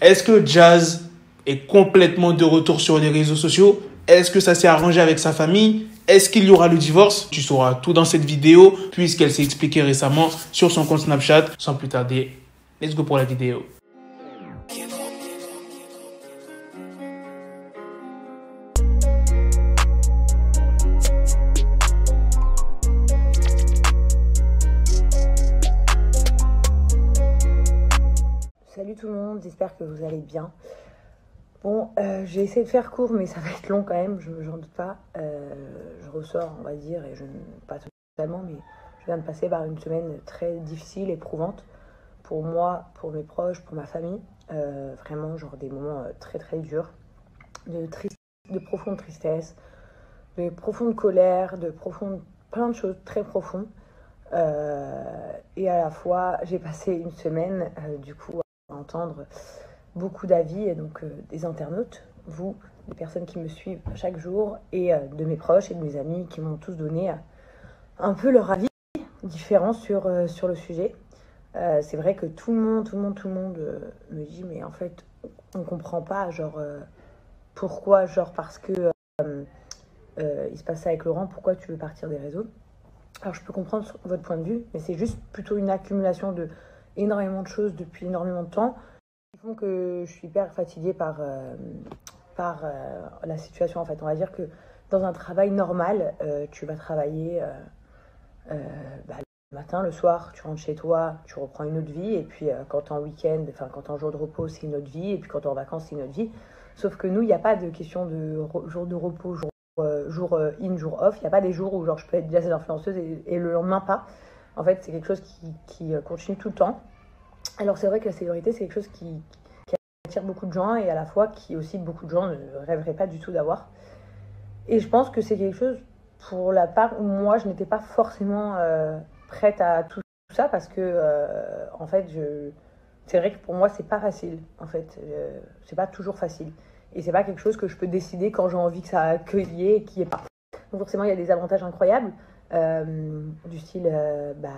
Est-ce que Jazz est complètement de retour sur les réseaux sociaux? Est-ce que ça s'est arrangé avec sa famille? Est-ce qu'il y aura le divorce? Tu sauras tout dans cette vidéo puisqu'elle s'est expliquée récemment sur son compte Snapchat. Sans plus tarder, let's go pour la vidéo. J'espère que vous allez bien. Bon, euh, j'ai essayé de faire court, mais ça va être long quand même, je j'en doute pas. Euh, je ressors, on va dire, et je ne pas totalement, mais je viens de passer par une semaine très difficile, éprouvante pour moi, pour mes proches, pour ma famille. Euh, vraiment, genre des moments très très durs, de, de profonde tristesse, de profonde colère, de profonde plein de choses très profondes. Et à la fois, j'ai passé une semaine, du coup, entendre beaucoup d'avis, donc euh, des internautes, vous, des personnes qui me suivent chaque jour, et euh, de mes proches et de mes amis qui m'ont tous donné euh, un peu leur avis différent sur, sur le sujet. C'est vrai que tout le monde, tout le monde, tout le monde me dit, mais en fait, on comprend pas, genre, pourquoi, genre, parce que il se passe ça avec Laurent, pourquoi tu veux partir des réseaux? Alors, je peux comprendre votre point de vue, mais c'est juste plutôt une accumulation de énormément de choses depuis énormément de temps qui font que je suis hyper fatiguée par, euh, par euh, la situation, en fait. On va dire que dans un travail normal, euh, tu vas travailler bah, le matin, le soir, tu rentres chez toi, tu reprends une autre vie, et puis quand t'es en week-end, enfin quand t'es en jour de repos, c'est une autre vie, et puis quand t'es en vacances, c'est une autre vie. Sauf que nous, il n'y a pas de question de jour de repos, jour, in, jour off. Il n'y a pas des jours où genre je peux être jazz influenceuse et, et le lendemain pas. En fait, c'est quelque chose qui, qui, euh, continue tout le temps. Alors c'est vrai que la célébrité, c'est quelque chose qui, qui attire beaucoup de gens et à la fois qui aussi beaucoup de gens ne rêveraient pas du tout d'avoir. Et je pense que c'est quelque chose pour la part où moi, je n'étais pas forcément euh, prête à tout ça parce que, euh, en fait, je... c'est vrai que pour moi, c'est pas facile. En fait, Euh, c'est pas toujours facile. Et c'est pas quelque chose que je peux décider quand j'ai envie que ça ait et n'y ait pas. Forcément, il y a des avantages incroyables, euh, du style, euh, bah,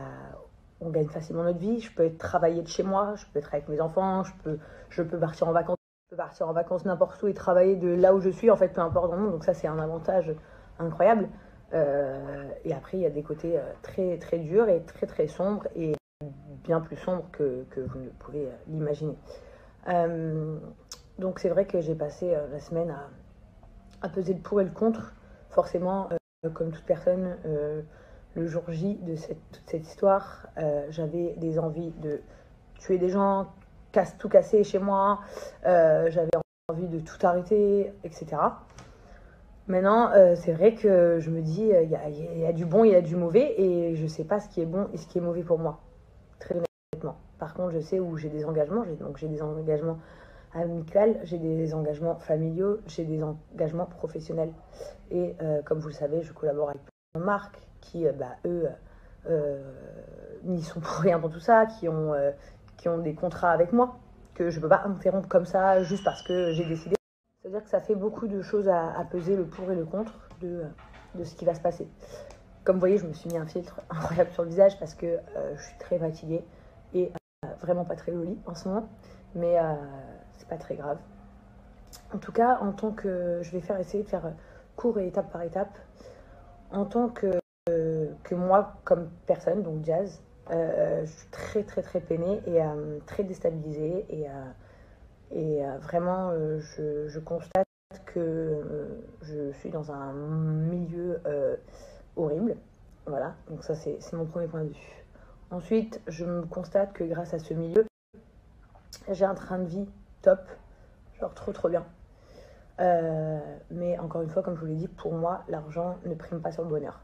on gagne facilement notre vie, je peux être travailler de chez moi, je peux être avec mes enfants, je peux, je peux partir en vacances, je peux partir en vacances n'importe où et travailler de là où je suis, en fait, peu importe dans le monde. Donc ça, c'est un avantage incroyable. Euh, et après, il y a des côtés très très durs et très très sombres et bien plus sombres que, que vous ne pouvez l'imaginer. Donc c'est vrai que j'ai passé la semaine à, à peser le pour et le contre. Forcément, comme toute personne, euh, le jour J de cette, histoire, euh, j'avais des envies de tuer des gens, casse, tout casser chez moi, euh, j'avais envie de tout arrêter, etc. Maintenant, euh, c'est vrai que je me dis, il y, y a du bon, il y a du mauvais, et je sais pas ce qui est bon et ce qui est mauvais pour moi, très honnêtement. Par contre, je sais où j'ai des engagements, donc j'ai des engagements amicaux, j'ai des engagements familiaux, j'ai des engagements professionnels. Et euh, comme vous le savez, je collabore avec de marques qui, euh, bah, eux, euh, n'y sont pour rien dans tout ça, qui ont, qui ont des contrats avec moi, que je peux pas interrompre comme ça juste parce que j'ai décidé. C'est-à-dire que ça fait beaucoup de choses à, peser le pour et le contre de, de ce qui va se passer. Comme vous voyez, je me suis mis un filtre incroyable sur le visage parce que je suis très fatiguée et vraiment pas très jolie en ce moment, mais c'est pas très grave. En tout cas, en tant que. Je vais faire essayer de faire court et étape par étape. En tant que, euh, que moi, comme personne, donc jazz, euh, je suis très très très peinée et euh, très déstabilisée et, euh, et euh, vraiment euh, je, constate que euh, je suis dans un milieu euh, horrible. Voilà, donc ça c'est mon premier point de vue. Ensuite, je me constate que grâce à ce milieu, j'ai un train de vie top, genre trop trop bien. Euh, mais encore une fois, comme je vous l'ai dit, pour moi, l'argent ne prime pas sur le bonheur.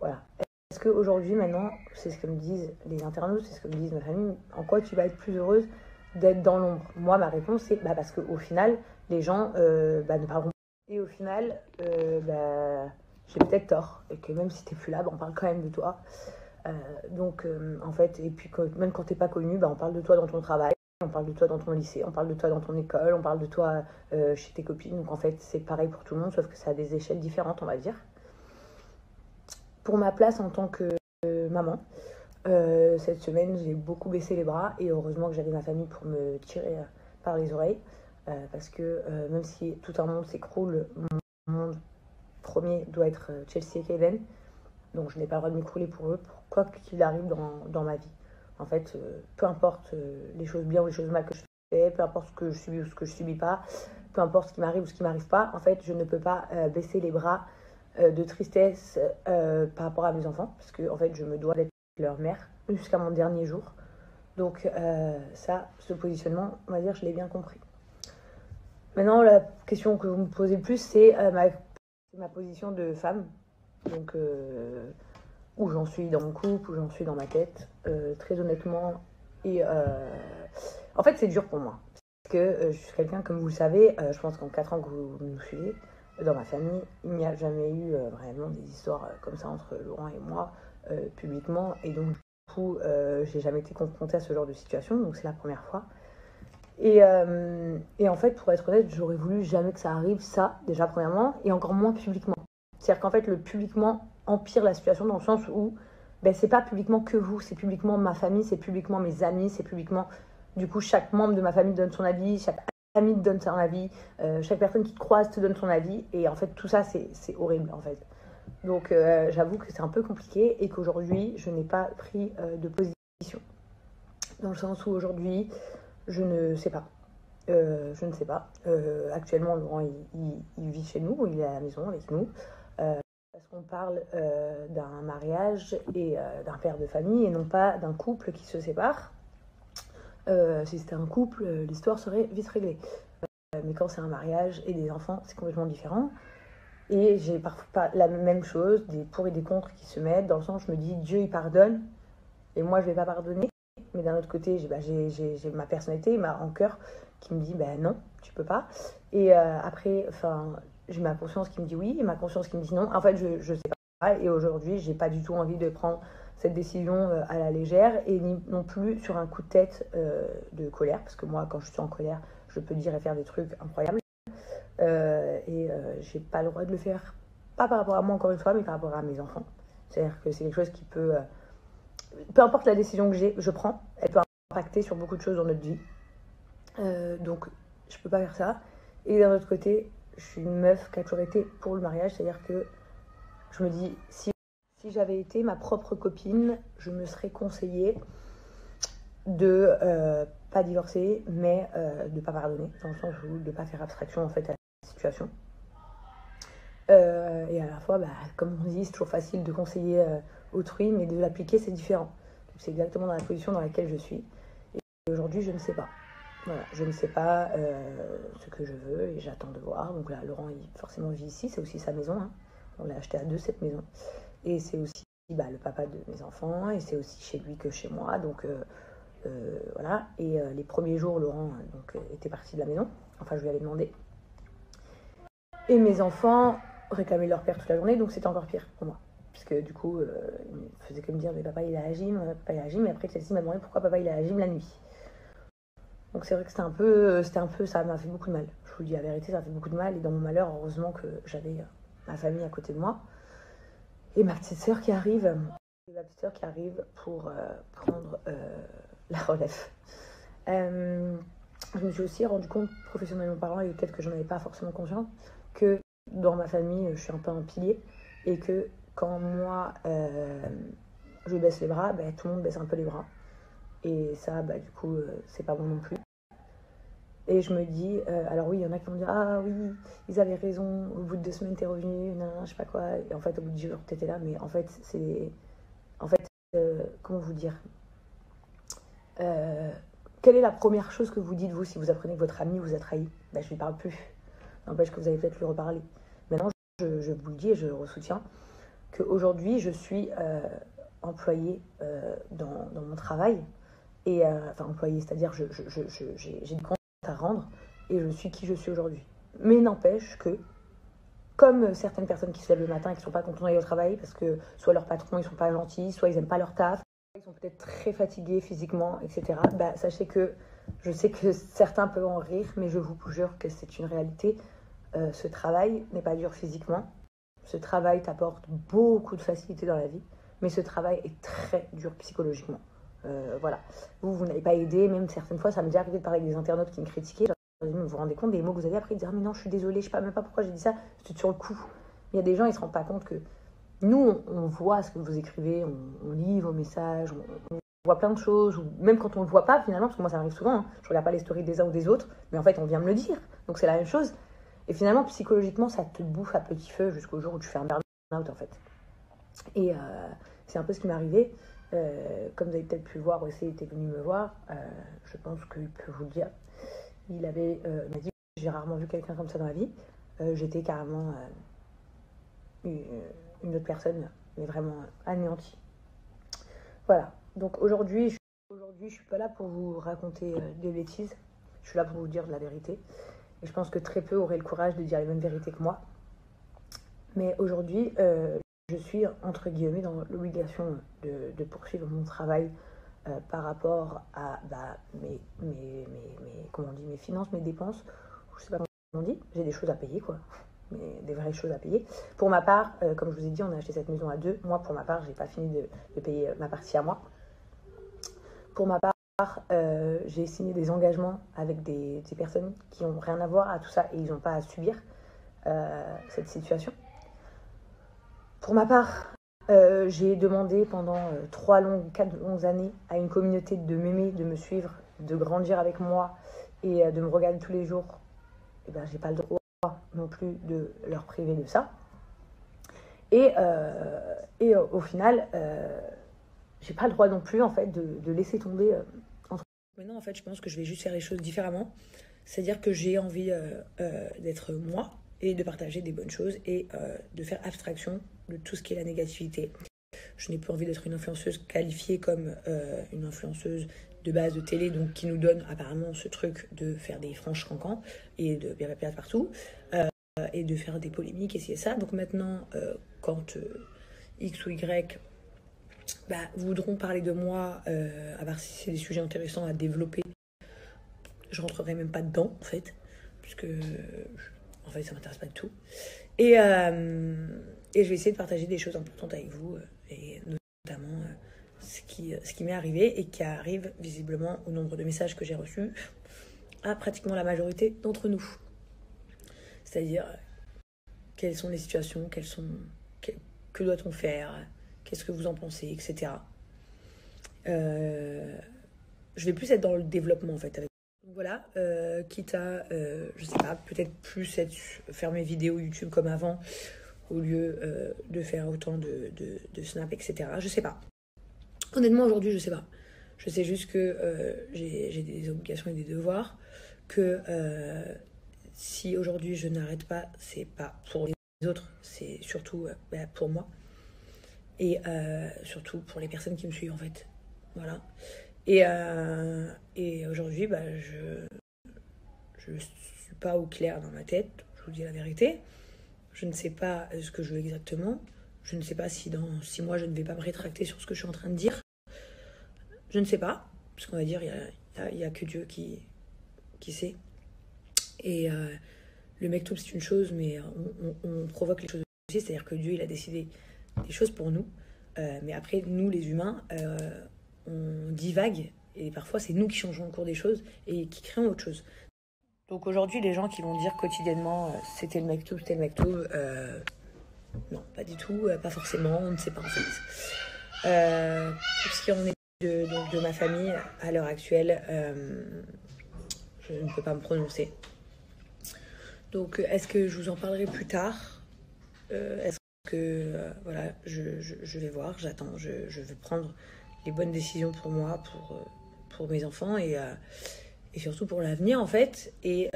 Voilà. Est-ce qu'aujourd'hui, maintenant, c'est ce que me disent les internautes, c'est ce que me disent ma famille, en quoi tu vas être plus heureuse d'être dans l'ombre? Moi, ma réponse, c'est bah, parce qu'au final, les gens euh, bah, ne parleront pas. Et au final, euh, bah, j'ai peut-être tort. Et que même si t'es plus là, bah, on parle quand même de toi. Donc, en fait, et puis même quand t'es pas connu, bah, on parle de toi dans ton travail. On parle de toi dans ton lycée, on parle de toi dans ton école, on parle de toi euh, chez tes copines. Donc en fait, c'est pareil pour tout le monde, sauf que ça a des échelles différentes, on va dire. Pour ma place en tant que euh, maman, euh, cette semaine, j'ai beaucoup baissé les bras et heureusement que j'avais ma famille pour me tirer, par les oreilles. parce que même si tout un monde s'écroule, mon monde premier doit être Chelsea et Kaden. Donc je n'ai pas le droit de m'écrouler pour eux, pour quoi qu'il arrive dans, dans, ma vie. En fait, peu importe les choses bien ou les choses mal que je fais, peu importe ce que je subis ou ce que je subis pas, peu importe ce qui m'arrive ou ce qui m'arrive pas, en fait, je ne peux pas baisser les bras de tristesse par rapport à mes enfants, parce que en fait, je me dois d'être leur mère jusqu'à mon dernier jour. Donc euh, ça, ce positionnement, on va dire, je l'ai bien compris. Maintenant, la question que vous me posez le plus, c'est euh, ma, position de femme. Donc, euh, où j'en suis dans mon couple, où j'en suis dans ma tête. Très honnêtement. Et en fait, c'est dur pour moi. Parce que je suis quelqu'un, comme vous le savez, je pense qu'en 4 ans que vous nous suivez, dans ma famille, il n'y a jamais eu vraiment des histoires comme ça entre Laurent et moi, publiquement. Et donc, coup, euh, j'ai jamais été confrontée à ce genre de situation, donc c'est la première fois. Et, euh, et, en fait, pour être honnête, j'aurais voulu jamais que ça arrive, ça, déjà premièrement, et encore moins publiquement. C'est-à-dire qu'en fait, le publiquement empire la situation dans le sens où ben, c'est pas publiquement que vous, c'est publiquement ma famille, c'est publiquement mes amis, c'est publiquement, du coup, chaque membre de ma famille donne son avis, chaque ami te donne son avis, euh, chaque personne qui te croise te donne son avis, et en fait, tout ça, c'est horrible, en fait. Donc euh, j'avoue que c'est un peu compliqué et qu'aujourd'hui, je n'ai pas pris euh, de position. Dans le sens où aujourd'hui, je ne sais pas. Je ne sais pas. actuellement, Laurent, il, vit chez nous, il est à la maison avec nous. Parce qu'on parle d'un mariage et d'un père de famille et non pas d'un couple qui se sépare. si c'était un couple, l'histoire serait vite réglée. mais quand c'est un mariage et des enfants, c'est complètement différent. Et j'ai parfois pas la même chose, des pour et des contre qui se mettent, dans le sens je me dis Dieu il pardonne, et moi je vais pas pardonner. Mais d'un autre côté, j'ai bah, ma personnalité, ma rancœur qui me dit ben non, tu peux pas. Et euh, après, enfin, j'ai ma conscience qui me dit oui et ma conscience qui me dit non. En fait, je, je sais pas. Et aujourd'hui, j'ai pas du tout envie de prendre cette décision euh, à la légère et ni, non plus sur un coup de tête euh, de colère, parce que moi, quand je suis en colère, je peux dire et faire des trucs incroyables. Euh, et euh, j'ai pas le droit de le faire, pas par rapport à moi encore une fois, mais par rapport à mes enfants. C'est-à-dire que c'est quelque chose qui peut, peu importe la décision que j'ai, je prends, elle peut impacter sur beaucoup de choses dans notre vie. donc je peux pas faire ça. Et d'un autre côté, je suis une meuf qui a toujours été pour le mariage, c'est-à-dire que je me dis, si, si j'avais été ma propre copine, je me serais conseillée de pas divorcer, mais de pas pardonner, dans le sens où de pas faire abstraction en fait à situation. Euh, et à la fois, bah, comme on dit, c'est toujours facile de conseiller euh, autrui, mais de l'appliquer, c'est différent. C'est exactement dans la position dans laquelle je suis. Et aujourd'hui, je ne sais pas. Je ne sais pas euh, ce que je veux et j'attends de voir. Donc là, Laurent, forcément vit ici, c'est aussi sa maison. Hein. On l'a acheté à deux, cette maison. Et c'est aussi bah, le papa de mes enfants et c'est aussi chez lui que chez moi. Donc voilà. Et les premiers jours, Laurent était parti de la maison. Enfin, je lui avais demandé et mes enfants réclamaient leur père toute la journée, donc c'était encore pire pour moi. Puisque du coup, euh, ils faisaient que me dire, papa il est à gym, papa il est à la gym, et après Chelsea m'a demandé pourquoi papa il est à gym la nuit. Donc c'est vrai que c'était un peu, c'était un peu, ça m'a fait beaucoup de mal. Je vous dis la vérité, ça m'a fait beaucoup de mal, et dans mon malheur, heureusement que j'avais euh, ma famille à côté de moi. Et ma petite sœur qui arrive, ma petite sœur qui arrive pour euh, prendre la relève. je me suis aussi rendu compte professionnellement parlant, et peut-être que j'en avais pas forcément conscience, que dans ma famille, je suis un peu un pilier et que quand moi, euh, je baisse les bras, ben, tout le monde baisse un peu les bras. Et ça, bah, du coup, euh, c'est pas bon non plus. Et je me dis, euh, alors oui, il y en a qui vont dire, ah oui, ils avaient raison, au bout de deux semaines, t'es revenu, non, je sais pas quoi. Et en fait, au bout de dix jours, t'étais là, mais en fait, c'est. En fait, comment vous dire Quelle est la première chose que vous dites, vous, si vous apprenez que votre ami vous a trahi? Ben, Je lui parle plus. N'empêche que vous allez peut-être lui reparler. Maintenant, je, vous le dis et je le soutiens, qu'aujourd'hui, je suis euh, employée euh, dans, mon travail. Et, euh, enfin, employée, c'est-à-dire j'ai je, des comptes à rendre et je suis qui je suis aujourd'hui. Mais n'empêche que, comme certaines personnes qui se lèvent le matin et qui ne sont pas contentes d'aller au travail parce que soit leur patron, ils sont pas gentils, soit ils n'aiment pas leur taf, ils sont peut-être très fatigués physiquement, etc. Bah, sachez que je sais que certains peuvent en rire, mais je vous jure que c'est une réalité. Euh, ce travail n'est pas dur physiquement. Ce travail t'apporte beaucoup de facilité dans la vie, mais ce travail est très dur psychologiquement. Voilà. Vous, vous n'avez pas aidé, même certaines fois, ça m'est déjà arrivé de parler avec des internautes qui me critiquaient. Vous vous rendez compte des mots que vous avez appris, de dire mais non, je suis désolée, je sais pas même pas pourquoi j'ai dit ça, c'était sur le coup. Il y a des gens, ils se rendent pas compte que nous, on, voit ce que vous écrivez, on, lit vos messages, on, voit plein de choses, ou même quand on le voit pas finalement, parce que moi ça m'arrive souvent, hein, je regarde pas les stories des uns ou des autres, mais en fait on vient me le dire, donc c'est la même chose. Et finalement, psychologiquement, ça te bouffe à petit feu jusqu'au jour où tu fais un burn-out en fait. Et euh, c'est un peu ce qui m'est arrivé. Euh, comme vous avez peut-être pu voir, aussi, était venu me voir. Euh, je pense qu'il peut vous le dire. Il avait m'a dit j'ai rarement vu quelqu'un comme ça dans la vie. J'étais carrément une autre personne, mais vraiment anéantie. Voilà. Donc aujourd'hui, je, aujourd'hui, je suis pas là pour vous raconter des bêtises. Je suis là pour vous dire de la vérité. Et je pense que très peu auraient le courage de dire les mêmes vérités que moi. Mais aujourd'hui, euh, je suis entre guillemets dans l'obligation de, poursuivre mon travail euh, par rapport à bah, mes, finances, mes dépenses. Je sais pas comment on dit, j'ai des choses à payer quoi. Mais des vraies choses à payer. Pour ma part, euh, comme je vous ai dit, on a acheté cette maison à deux. Moi, pour ma part, j'ai pas fini de, payer ma partie à moi. Pour ma part, euh, j'ai signé des engagements avec des, personnes qui n'ont rien à voir à tout ça et ils n'ont pas à subir euh, cette situation. Pour ma part, euh, j'ai demandé pendant trois longues, quatre longues années à une communauté de m'aimer, de me suivre, de grandir avec moi et de me regarder tous les jours. Et eh ben, j'ai pas le droit non plus de leur priver de ça. Et, et au final, j'ai pas le droit non plus en fait de, laisser tomber Maintenant, en fait, je pense que je vais juste faire les choses différemment. C'est-à-dire que j'ai envie euh, euh, d'être moi et de partager des bonnes choses et euh, de faire abstraction tout ce qui est la négativité. Je n'ai plus envie d'être une influenceuse qualifiée comme une influenceuse de base de télé, donc qui nous donne apparemment ce truc de faire des franches cancans et de bien perdre partout et de faire des polémiques et c'est ça. Donc maintenant, quand X ou Y bah, voudront parler de moi, euh, à voir si c'est des sujets intéressants à développer. Je rentrerai même pas dedans, en fait, puisque en fait, ça m'intéresse pas du tout. Et, euh, et je vais essayer de partager des choses importantes avec vous, euh, et notamment ce qui, ce qui m'est arrivé et qui arrive visiblement au nombre de messages que j'ai reçus à pratiquement la majorité d'entre nous. C'est-à-dire, quelles sont les situations, sont, que doit-on faire Qu'est-ce que vous en pensez, etc. Euh, je vais plus être dans le développement en fait. Avec... voilà, euh, quitte à, euh, je sais pas, peut-être plus faire mes vidéos YouTube comme avant, au lieu de faire autant de, de, de, snap, etc. Je sais pas. Honnêtement, aujourd'hui, je sais pas. Je sais juste que j'ai des obligations et des devoirs, que si aujourd'hui je n'arrête pas, c'est pas pour les autres, c'est surtout bah, pour moi et euh, surtout pour les personnes qui me suivent en fait. Voilà. Et, euh, et aujourd'hui, bah, je ne suis pas au clair dans ma tête, je vous dis la vérité. Je ne sais pas ce que je veux exactement. Je ne sais pas si dans six mois je ne vais pas me rétracter sur ce que je suis en train de dire. Je ne sais pas, parce qu'on va dire, il n'y a, a, que Dieu qui, qui sait. Et euh, le mec tout c'est une chose, mais on, on provoque les choses aussi, c'est-à-dire que Dieu, il a décidé des choses pour nous. Euh, mais après, nous, les humains, euh, on divague et parfois c'est nous qui changeons le cours des choses et qui créons autre chose. Donc aujourd'hui, les gens qui vont dire quotidiennement euh, c'était le mec c'était le mec tout, non, pas du tout, pas forcément, on ne sait pas en fait. pour ce qui en est de, ma famille, à l'heure actuelle, je ne peux pas me prononcer. Donc est-ce que je vous en parlerai plus tard? Est-ce que euh, voilà, je, vais voir, j'attends, je, je, veux prendre les bonnes décisions pour moi, pour, euh, pour mes enfants et, euh, et surtout pour l'avenir en fait. Et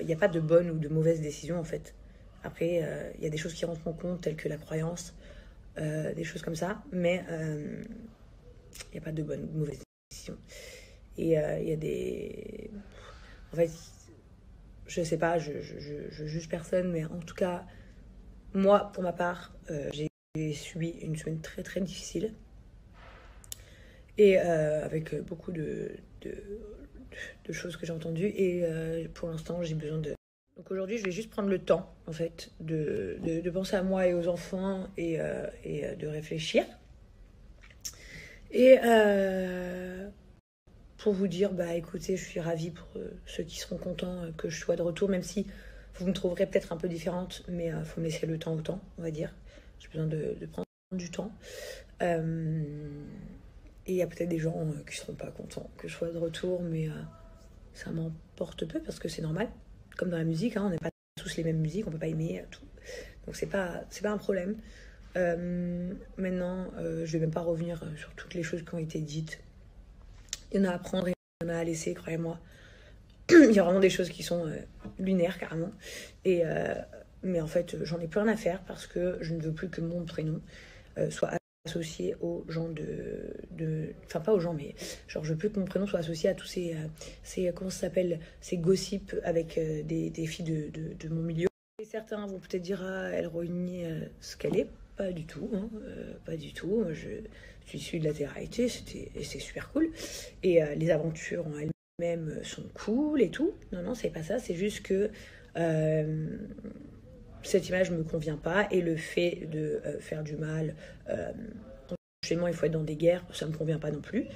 il n'y a pas de bonnes ou de mauvaises décisions en fait. Après, il y a des choses qui rentrent en compte, telles que la croyance, des choses comme ça, mais il n'y a pas de bonnes ou de mauvaises décisions. Et il y a des. En fait, je sais pas, je, je, juge personne, mais en tout cas, moi, pour ma part, euh, j'ai subi une semaine très très difficile. Et euh, avec beaucoup de, choses que j'ai entendues. Et euh, pour l'instant, j'ai besoin de... Donc aujourd'hui, je vais juste prendre le temps, en fait, de, de penser à moi et aux enfants et, et de réfléchir. Et pour vous dire, bah écoutez, je suis ravie pour ceux qui seront contents que je sois de retour, même si vous me trouverez peut-être un peu différente, mais il faut me laisser le temps au temps, on va dire. J'ai besoin de, de, prendre du temps. Et il y a peut-être des gens qui seront pas contents que je sois de retour, mais ça m'emporte peu parce que c'est normal. Comme dans la musique, hein, on n'est pas tous les mêmes musiques, on peut pas aimer tout. Donc c'est pas c'est pas un problème. Euh, maintenant, euh, je vais même pas revenir sur toutes les choses qui ont été dites. Il y en a à prendre et il y en a à laisser, croyez-moi. il y a vraiment des choses qui sont euh, lunaires carrément. Et mais en fait, j'en ai plus rien à faire parce que je ne veux plus que mon prénom soit associé aux gens de, de enfin pas aux gens mais genre je veux plus que mon prénom soit associé à tous ces, euh, ces comment ça s'appelle ces gossips avec euh, des, des, filles de, de, mon milieu. Et certains vont peut-être dire ah elle euh, ce qu'elle est. Pas du tout hein, pas du tout. Je, suis issue de la télé-réalité c'était super cool. Et les aventures en elles-mêmes sont cool et tout. Non non c'est pas ça. C'est juste que cette image ne me convient pas et le fait de euh, faire du mal, euh, il faut être dans des guerres, ça ne me convient pas non plus.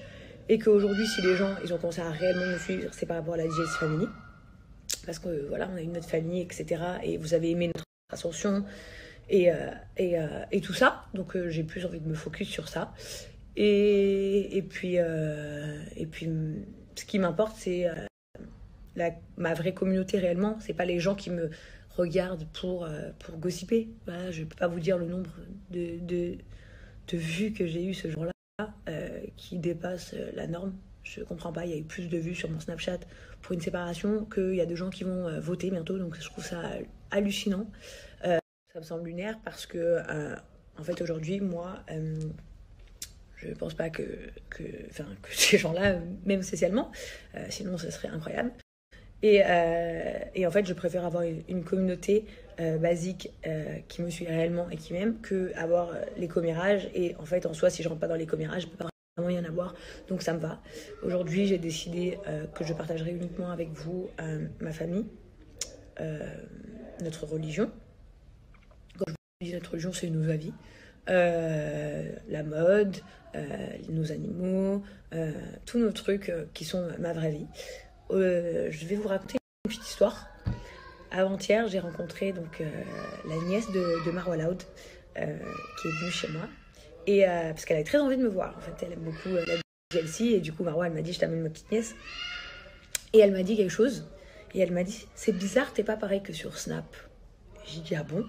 Et qu'aujourd'hui, si les gens ils ont commencé à réellement me suivre, c'est par rapport à la DJS Family. Parce que voilà, on a une autre famille, etc. Et vous avez aimé notre ascension et, euh, et, euh, et, tout ça. Donc j'ai plus envie de me focus sur ça. Et, et puis, et puis ce qui m'importe, c'est ma vraie communauté réellement. C'est pas les gens qui me regarde pour, euh, pour gossiper. Je ne peux pas vous dire le nombre de, de, de vues que j'ai eu ce jour-là euh, qui dépasse euh, la norme. Je ne comprends pas, il y a eu plus de vues sur mon Snapchat pour une séparation qu'il y a des gens qui vont voter bientôt, donc je trouve ça hallucinant. ça me semble lunaire parce que, en fait, aujourd'hui, moi, je ne pense pas que, que, que ces gens-là même spécialement, sinon ce serait incroyable. Et, euh, et, en fait, je préfère avoir une communauté euh, basique euh, qui me suit réellement et qui m'aime que avoir les commérages. Et en fait, en soi, si je rentre pas dans les commérages, je peux pas vraiment y en avoir. Donc ça me va. Aujourd'hui, j'ai décidé que je partagerai uniquement avec vous ma famille, notre religion. Quand je vous dis notre religion, c'est nos avis. la mode, nos animaux, tous nos trucs qui sont ma vraie vie. Euh, je vais vous raconter une petite histoire. Avant-hier, j'ai rencontré donc euh, la nièce de, de Marwa Loud, euh, qui est venue chez moi. Et, parce qu'elle avait très envie de me voir. En fait, elle aime beaucoup la Chelsea. Et du coup, Marwa, elle m'a dit Je t'amène ma petite nièce. Et elle m'a dit quelque chose. Et elle m'a dit C'est bizarre, t'es pas pareil que sur Snap. J'ai dit Ah bon?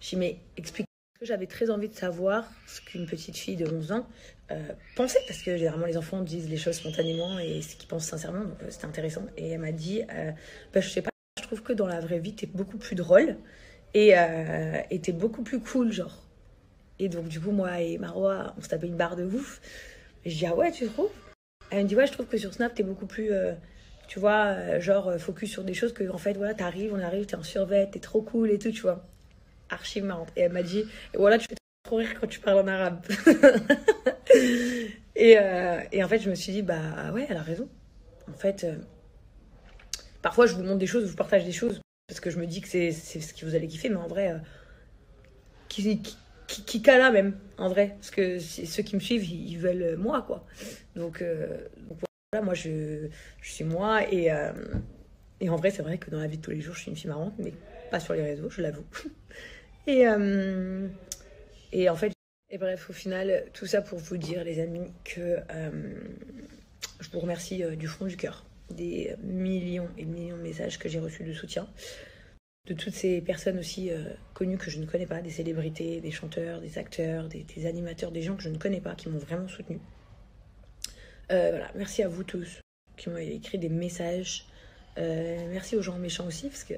J'ai dit Mais explique j'avais très envie de savoir ce qu'une petite fille de 11 ans euh, pensait, parce que généralement les enfants disent les choses spontanément et ce qu'ils pensent sincèrement, donc euh, c'était intéressant. Et elle m'a dit, euh, bah, je sais pas, je trouve que dans la vraie vie, t'es beaucoup plus drôle et euh, t'es beaucoup plus cool, genre. Et donc du coup, moi et Marois, on se tapait une barre de ouf. Et je dis, ah ouais, tu trouves? Elle me dit, ouais, je trouve que sur Snap, t'es beaucoup plus... tu vois, genre focus sur des choses que en fait, voilà, t'arrives, on arrive, t'es en survêt, t'es trop cool et tout, tu vois archi marrante. Et elle m'a dit, voilà, tu fais trop rire quand tu parles en arabe. et, euh, et, en fait, je me suis dit, bah ouais, elle a raison. En fait, euh, parfois, je vous montre des choses, je vous partage des choses, parce que je me dis que c'est ce que vous allez kiffer, mais en vrai, euh, qui, qui, qui cala même, en vrai. Parce que ceux qui me suivent, ils, veulent moi, quoi. Donc, donc voilà, moi, je, je suis moi, et, et en vrai, c'est vrai que dans la vie de tous les jours, je suis une fille marrante, mais pas sur les réseaux, je l'avoue. Et, et en fait, et bref, au final, tout ça pour vous dire, les amis, que euh, je vous remercie euh, du fond du cœur des millions et millions de messages que j'ai reçus de soutien de toutes ces personnes aussi connues que je ne connais pas, des célébrités, des chanteurs, des acteurs, des, animateurs, des gens que je ne connais pas, qui m'ont vraiment soutenu. voilà, merci à vous tous qui m'ont écrit des messages. merci aux gens méchants aussi, parce que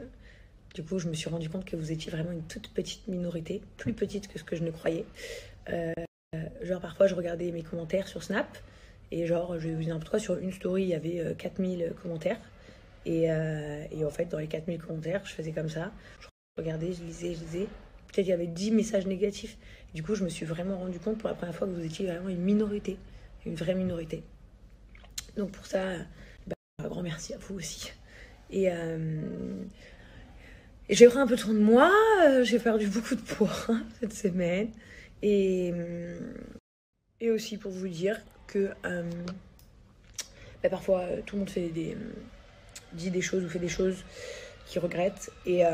du coup, je me suis rendu compte que vous étiez vraiment une toute petite minorité, plus petite que ce que je ne croyais. Euh, genre, parfois, je regardais mes commentaires sur Snap, et genre, je vous n'importe quoi, sur une story, il y avait 4000 euh, commentaires. Et, euh, et, en fait, dans les 4000 commentaires, je faisais comme ça. Je regardais, je lisais, je lisais. Peut-être qu'il y avait 10 messages négatifs. Du coup, je me suis vraiment rendu compte pour la première fois que vous étiez vraiment une minorité, une vraie minorité. Donc pour ça, bah, un grand merci à vous aussi. Et j'ai pris un peu trop de moi, euh, j'ai perdu beaucoup de poids cette semaine. Et, euh, et aussi pour vous dire que bah, parfois tout le monde fait des, dit des choses ou fait des choses qu'il regrette et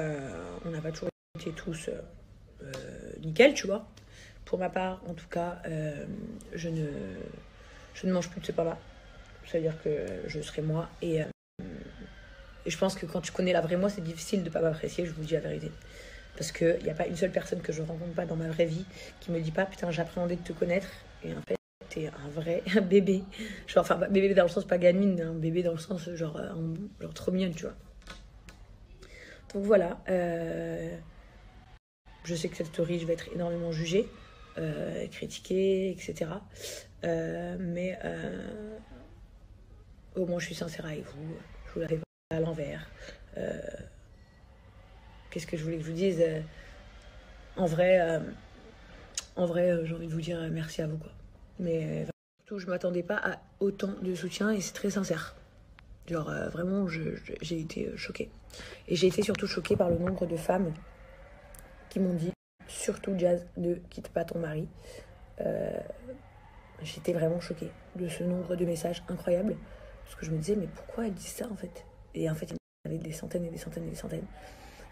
on n'a pas toujours été tous nickel, tu vois. Pour ma part, en tout cas, je, ne, je ne mange plus de ce pain-là. C'est-à-dire que je serai moi et et je pense que quand tu connais la vraie moi, c'est difficile de ne pas m'apprécier, je vous dis la vérité. Parce qu'il n'y a pas une seule personne que je rencontre pas dans ma vraie vie qui me dit pas putain, j'appréhendais de te connaître. Et en fait, t'es un vrai bébé. Genre, enfin, bébé dans le sens pas gamine, bébé dans le sens genre, euh, genre trop mignonne, tu vois. Donc voilà. Euh, je sais que cette story, je vais être énormément jugée, euh, critiquée, etc. mais au moins, je suis sincère avec vous. Je vous la fais à l'envers. Euh, qu'est-ce que je voulais que je vous dise euh, En vrai, euh, en vrai j'ai envie de vous dire merci à vous. Quoi. Mais surtout, je m'attendais pas à autant de soutien et c'est très sincère. Genre, vraiment, j'ai été choquée. Et j'ai été surtout choquée par le nombre de femmes qui m'ont dit, surtout Jazz, ne quitte pas ton mari. J'étais vraiment choquée de ce nombre de messages incroyables. Parce que je me disais, mais pourquoi elle dit ça en fait? Et en fait, il y en avait des centaines et des centaines et des centaines.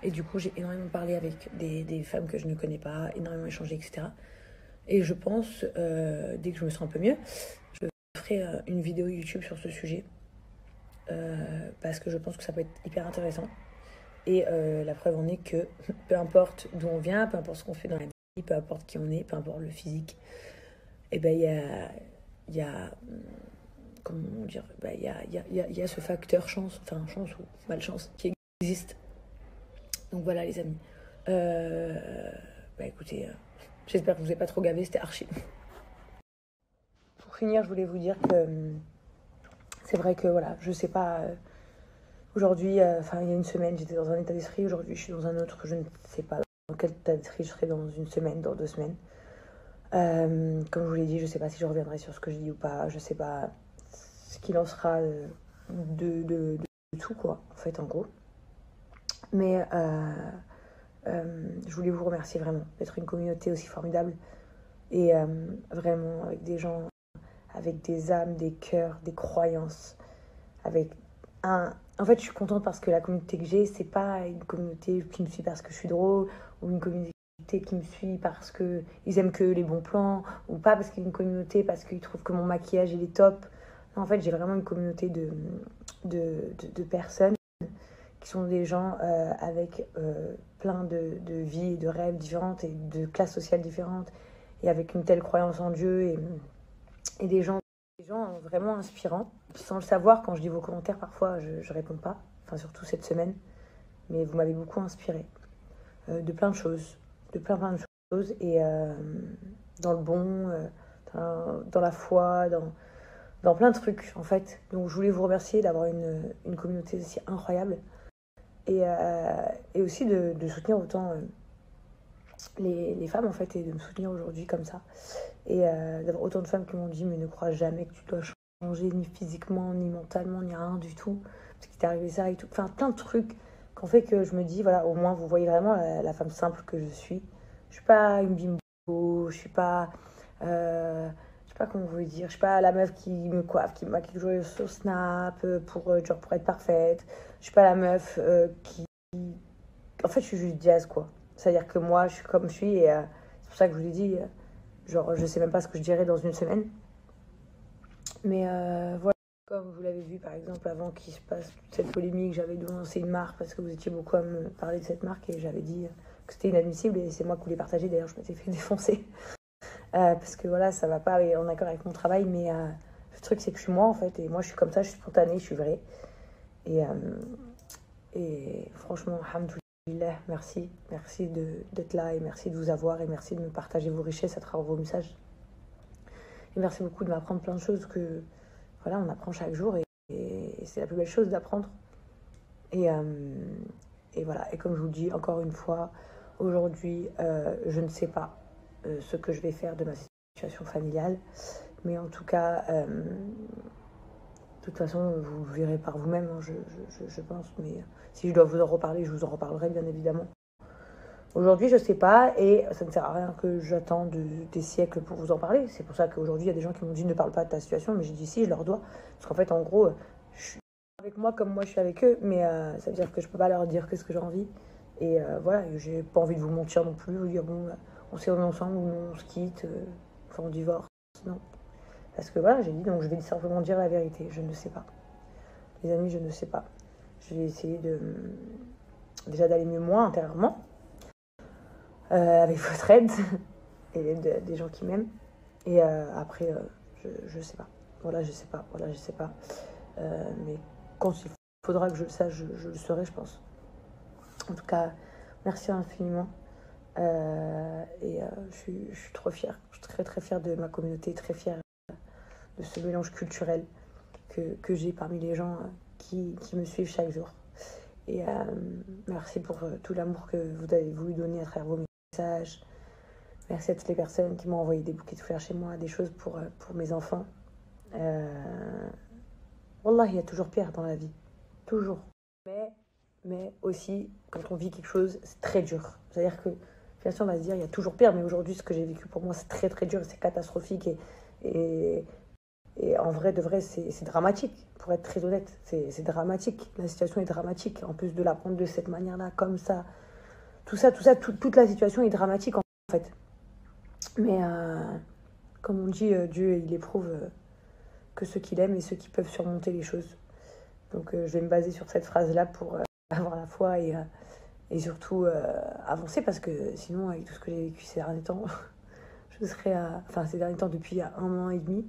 Et du coup, j'ai énormément parlé avec des, femmes que je ne connais pas, énormément échangé, etc. Et je pense, euh, dès que je me sens un peu mieux, je ferai euh, une vidéo YouTube sur ce sujet. Euh, parce que je pense que ça peut être hyper intéressant. Et la preuve en est que peu importe d'où on vient, peu importe ce qu'on fait dans la vie, peu importe qui on est, peu importe le physique, et eh ben il y a, y a comment dire, il y, a, ce facteur chance, enfin chance ou malchance qui existe. Donc voilà les amis. Euh, bah écoutez, euh, j'espère que vous n'avez pas trop gavé, c'était archi. Pour finir, je voulais vous dire que hum, c'est vrai que voilà, je sais pas. Euh, aujourd'hui, enfin il y a une semaine, j'étais dans un état d'esprit. Aujourd'hui, je suis dans un autre. Je ne sais pas dans quel état d'esprit je serai dans une semaine, dans deux semaines. comme je vous l'ai dit, je sais pas si je reviendrai sur ce que je dis ou pas. Je sais pas qu'il en sera euh, de, tout, quoi, en fait, en gros. Mais euh, euh, je voulais vous remercier vraiment d'être une communauté aussi formidable et vraiment avec des gens, avec des âmes, des cœurs, des croyances, avec un. En fait, je suis contente parce que la communauté que j'ai, c'est pas une communauté qui me suit parce que je suis drôle ou une communauté qui me suit parce que ils aiment que les bons plans ou pas parce qu'il y a une communauté parce qu'ils trouvent que mon maquillage il est top en fait, j'ai vraiment une communauté de, de, personnes qui sont des gens euh, avec euh, plein de, de vies et de rêves différentes et de classes sociales différentes et avec une telle croyance en Dieu et, et des, gens, des gens vraiment inspirants. Sans le savoir, quand je dis vos commentaires, parfois je ne réponds pas, enfin surtout cette semaine, mais vous m'avez beaucoup inspiré. Euh, de plein de choses, de plein plein de choses. Et dans le bon, dans, dans la foi, dans dans plein de trucs en fait. Donc je voulais vous remercier d'avoir une, une, communauté aussi incroyable et, euh, et aussi de, soutenir autant euh, les, les, femmes en fait et de me soutenir aujourd'hui comme ça. Et euh, d'avoir autant de femmes qui m'ont dit mais ne crois jamais que tu dois changer ni physiquement, ni mentalement, ni rien du tout. Parce qu'il t'est arrivé ça et tout. Enfin plein de trucs qu'en fait que je me dis voilà au moins vous voyez vraiment la, femme simple que je suis. Je suis pas une bimbo, je suis pas sais pas comment vous dire, je suis pas la meuf qui me coiffe, qui me maquille toujours sur Snap euh, pour, euh, genre, pour être parfaite. Je suis pas la meuf euh, qui. En fait, je suis juste jazz, quoi. C'est-à-dire que moi, je suis comme je suis et c'est pour ça que je vous ai dit, genre, je sais même pas ce que je dirais dans une semaine. Mais voilà. Comme vous l'avez vu, par exemple, avant qu'il se passe toute cette polémique, j'avais dénoncé une marque parce que vous étiez beaucoup à me parler de cette marque et j'avais dit que c'était inadmissible et c'est moi qui voulais partager. D'ailleurs, je m'étais fait défoncer. Euh, parce que voilà, ça va pas en accord avec mon travail, mais euh, le truc c'est que je suis moi en fait, et moi je suis comme ça, je suis spontanée, je suis vraie. Et, euh, et franchement, alhamdoulilah, merci, merci d'être là, et merci de vous avoir, et merci de me partager vos richesses à travers vos messages. Et merci beaucoup de m'apprendre plein de choses que, voilà, on apprend chaque jour, et, c'est la plus belle chose d'apprendre. Et, et voilà, et comme je vous dis encore une fois, aujourd'hui, je ne sais pas euh, ce que je vais faire de ma situation familiale. Mais en tout cas, euh, de toute façon, vous verrez par vous-même, hein, je, pense. Mais si je dois vous en reparler, je vous en reparlerai bien évidemment. Aujourd'hui, je sais pas, et ça ne sert à rien que j'attende des siècles pour vous en parler. C'est pour ça qu'aujourd'hui, il y a des gens qui m'ont dit ne parle pas de ta situation, mais j'ai dit si, je leur dois. Parce qu'en fait, en gros, je suis avec moi comme moi je suis avec eux, mais euh, ça veut dire que je peux pas leur dire qu'est-ce que j'ai envie. Et euh, voilà, j'ai pas envie de vous mentir non plus, vous dire bon, on s'est remis ensemble ou non, on se quitte, euh, enfin on divorce, non. Parce que voilà, j'ai dit donc je vais simplement dire la vérité, je ne sais pas. Les amis, je ne sais pas. Je vais essayer de déjà d'aller mieux moi intérieurement euh, avec votre aide et des gens qui m'aiment. Et euh, après, euh, je, je sais pas. Voilà, je sais pas. Voilà, je sais pas. mais quand il faudra que je le je, je, le saurai, je pense. En tout cas, merci infiniment. Et je suis, je, suis, trop fière. Je suis très très fière de ma communauté, très fière de ce mélange culturel que, que j'ai parmi les gens qui, qui, me suivent chaque jour. Et merci pour tout l'amour que vous avez voulu donner à travers vos Merci à toutes les personnes qui m'ont envoyé des bouquets de fleurs chez moi, des choses pour, euh, pour mes enfants. Euh... Wallah, il y a toujours pire dans la vie. Toujours. Mais, mais aussi, quand on vit quelque chose, c'est très dur. C'est-à-dire que, on va se dire, il y a toujours pire, mais aujourd'hui, ce que j'ai vécu pour moi, c'est très très dur, c'est catastrophique. Et, en vrai, de vrai, c'est dramatique, pour être très honnête. C'est dramatique. La situation est dramatique. En plus de la prendre de cette manière-là, comme ça, tout ça, tout ça, toute la situation est dramatique en fait. Mais euh, comme on dit, euh, Dieu, il éprouve euh, que ceux qu'il aime et ceux qui peuvent surmonter les choses. Donc je vais me baser sur cette phrase-là pour avoir la foi et, et surtout avancer parce que sinon, avec tout ce que j'ai vécu ces derniers temps, je serais à, enfin ces derniers temps depuis un an et demi,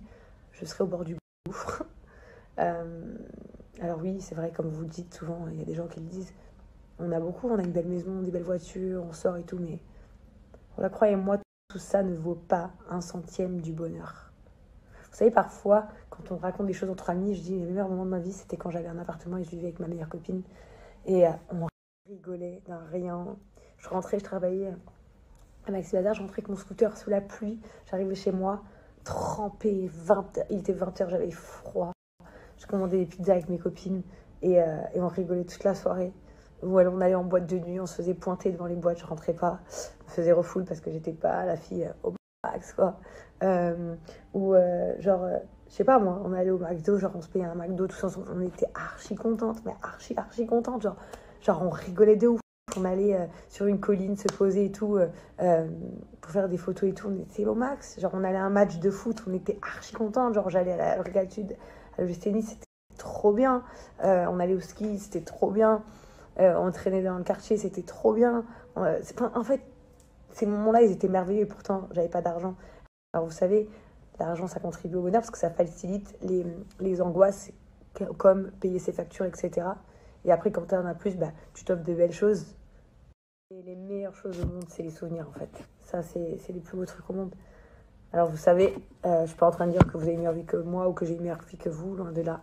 je serais au bord du gouffre. alors oui, c'est vrai, comme vous le dites souvent, il y a des gens qui le disent, on a beaucoup, on a une belle maison, des belles voitures, on sort et tout, mais voilà, croyez-moi, tout ça ne vaut pas un centième du bonheur. Vous savez, parfois, quand on raconte des choses entre amis, je dis les meilleurs moments de ma vie, c'était quand j'avais un appartement et je vivais avec ma meilleure copine. Euh, rigolait d'un rien. Je rentrais, je travaillais à Maxi Bazar, je rentrais avec mon scooter sous la pluie. J'arrivais chez moi, trempé, 20 il était 20h, j'avais froid. Je commandais des pizzas avec mes copines et, euh, et on rigolait toute la soirée. Ou alors on allait en boîte de nuit, on se faisait pointer devant les boîtes, je rentrais pas. On faisait refoule parce que j'étais pas la fille euh, au max, quoi. Euh, ou genre, je sais pas moi, on allait au McDo, genre on se payait un McDo tous ensemble, on était archi contente, mais archi, archi contente. Genre, genre on rigolait de ouf. On allait sur une colline se poser et tout pour faire des photos et tout, on était au max. Genre on allait à un match de foot, on était archi contente. Genre j'allais à la Régaltude, à tennis, c'était trop bien. on allait au ski, c'était trop bien. Euh, on traînait dans le quartier, c'était trop bien. Euh, en fait, ces moments-là, ils étaient merveilleux et pourtant, j'avais pas d'argent. Alors, vous savez, l'argent, ça contribue au bonheur parce que ça facilite les, les angoisses comme payer ses factures, etc. Et après, quand tu en as plus, bah, tu t'offres de belles choses. Et les meilleures choses au monde, c'est les souvenirs, en fait. Ça, c'est les plus beaux trucs au monde. Alors, vous savez, euh, je suis pas en train de dire que vous avez une meilleure vie que moi ou que j'ai une meilleure vie que vous, loin de là.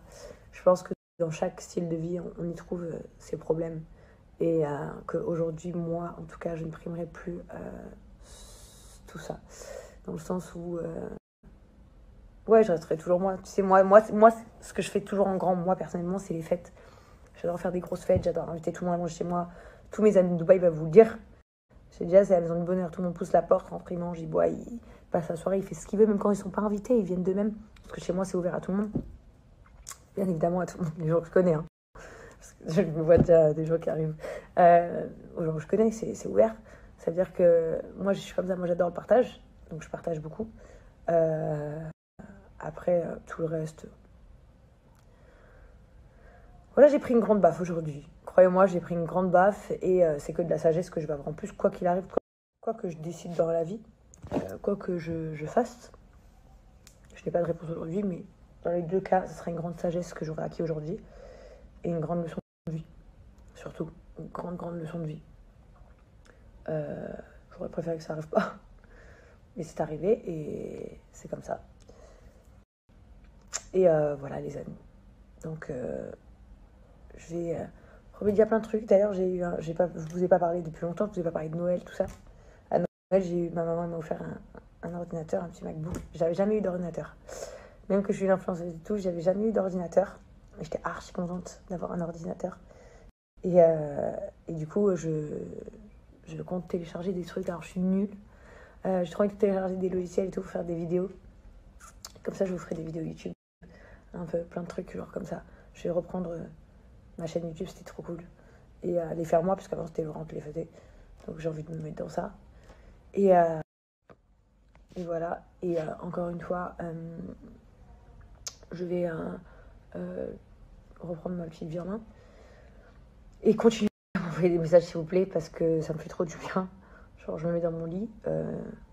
Je pense que dans chaque style de vie, on, y trouve euh, ses problèmes. Et euh, qu'aujourd'hui, moi, en tout cas, je ne primerai plus tout ça. Dans le sens où. ouais, je resterai toujours moi. Tu sais, moi, moi, moi, ce que je fais toujours en grand, moi, personnellement, c'est les fêtes. J'adore faire des grosses fêtes, j'adore inviter tout le monde à manger chez moi. Tous mes amis de Dubaï vont vous le dire. C'est déjà, c'est la maison du bonheur. Tout le monde pousse la porte, rentre, il mange, il boit, il passe la soirée, il fait ce qu'il veut, même quand ils sont pas invités, ils viennent d'eux-mêmes. Parce que chez moi, c'est ouvert à tout le monde bien évidemment à tout le monde, les gens que je connais. Hein. je vois déjà des gens qui arrivent. Euh, aux gens que je connais, c'est ouvert. Ça veut dire que moi, je suis comme ça, moi j'adore le partage, donc je partage beaucoup. Euh, après, euh, tout le reste. Voilà, j'ai pris une grande baffe aujourd'hui. Croyez-moi, j'ai pris une grande baffe et c'est que de la sagesse que je vais avoir en plus, quoi qu'il arrive, quoi, que je décide dans la vie, quoi que je, fasse. Je n'ai pas de réponse aujourd'hui, mais dans les deux cas, ce sera une grande sagesse que j'aurai acquis aujourd'hui et une grande leçon de vie. Surtout, une grande, grande leçon de vie. Euh, j'aurais préféré que ça n'arrive pas. Mais c'est arrivé et c'est comme ça. Et euh, voilà, les amis. Donc, euh, je vais remédier à plein de trucs. D'ailleurs, j'ai eu j'ai pas, je vous ai pas parlé depuis longtemps, je vous ai pas parlé de Noël, tout ça. À Noël, j'ai eu, ma maman m'a offert un, un ordinateur, un petit MacBook. J'avais jamais eu d'ordinateur. Même que je suis une influenceuse et tout, j'avais jamais eu d'ordinateur. J'étais archi contente d'avoir un ordinateur. Et, euh, et, du coup, je, je compte télécharger des trucs. Alors, je suis nulle. Euh, J'ai trop envie de télécharger des logiciels et tout pour faire des vidéos. Comme ça, je vous ferai des vidéos YouTube. Un peu plein de trucs, genre comme ça. Je vais reprendre euh, ma chaîne YouTube, c'était trop cool. Et euh, les faire moi, parce qu'avant, c'était Laurent qui les faisait. Donc, j'ai envie de me mettre dans ça. Et, euh, voilà. Et euh, encore une fois, euh, je vais reprendre ma petite vie. Et continuer à m'envoyer des messages, s'il vous plaît, parce que ça me fait trop du bien. Genre, je me mets dans mon lit,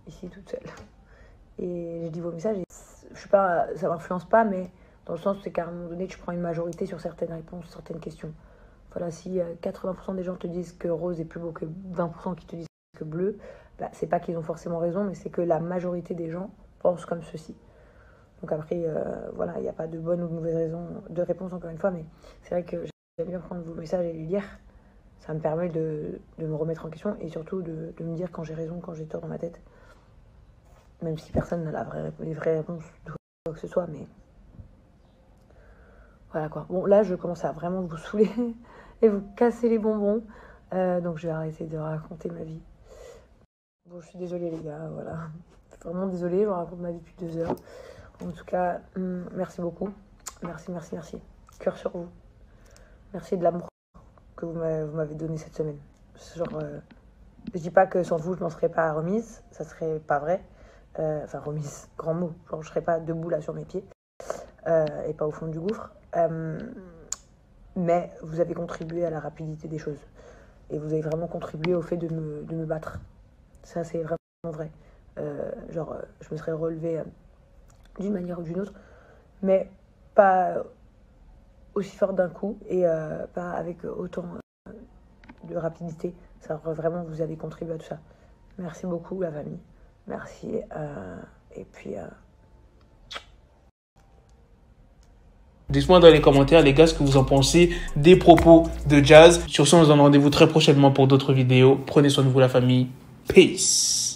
ici, toute seule. Et je dis vos messages. Je sais pas, ça m'influence pas, mais dans le sens c'est qu'à un moment donné, tu prends une majorité sur certaines réponses, certaines questions. Voilà, si euh, 80% des gens te disent que rose est plus beau que 20% qui te disent que bleu, bah, c'est pas qu'ils ont forcément raison, mais c'est que la majorité des gens pensent comme ceci. Donc après, euh, voilà, il n'y a pas de bonne ou de mauvaise raison de réponse encore une fois, mais c'est vrai que j'aime bien prendre vos messages et les lire. Ça me permet de, me remettre en question et surtout de, de me dire quand j'ai raison, quand j'ai tort dans ma tête. Même si personne n'a la vraie, les vraies réponses de quoi que ce soit, mais voilà quoi. Bon, là, je commence à vraiment vous saouler et vous casser les bonbons. Euh, donc, je vais arrêter de raconter ma vie. Bon, je suis désolée, les gars, voilà. Vraiment désolée, je raconte ma vie depuis deux heures. En tout cas, hum, merci beaucoup. Merci, merci, merci. Cœur sur vous. Merci de l'amour que vous m'avez vous m'avez donné cette semaine. Genre, euh, je dis pas que sans vous, je m'en serais pas remise. Ça serait pas vrai. Euh, enfin, remise, grand mot. Genre, je serais pas debout là sur mes pieds. Euh, et pas au fond du gouffre. Euh, mais vous avez contribué à la rapidité des choses. Et vous avez vraiment contribué au fait de me, de me battre. Ça, c'est vraiment vrai. Euh, genre, je me serais relevée d'une manière ou d'une autre, mais pas aussi fort d'un coup et pas avec autant de rapidité. Ça, vraiment, vous avez contribué à tout ça. Merci beaucoup, la famille. Merci. et puis. euh, Dites-moi dans les commentaires, les gars, ce que vous en pensez des propos de Jazz. Sur ce, on se donne rendez-vous très prochainement pour d'autres vidéos. Prenez soin de vous, la famille. Peace.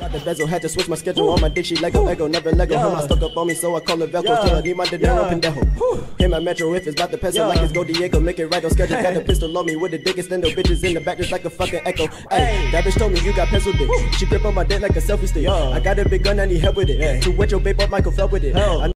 Got the bezel, had to switch my schedule on my dick. She Lego, Lego, never Lego. Him, I stuck up on me, so I call her Velcro. Tell her, need my dinero, pendejo. Him, my metro, if it's about the peso, like it's go Diego, make it right on schedule. Got a pistol on me with the dick extendo. Bitches in the back, just like a fucking echo. Hey, that bitch told me you got pencil dick. She grip on my dick like a selfie stick. I got a big gun, I need help with it. To wet your babe up, Michael fell with it. I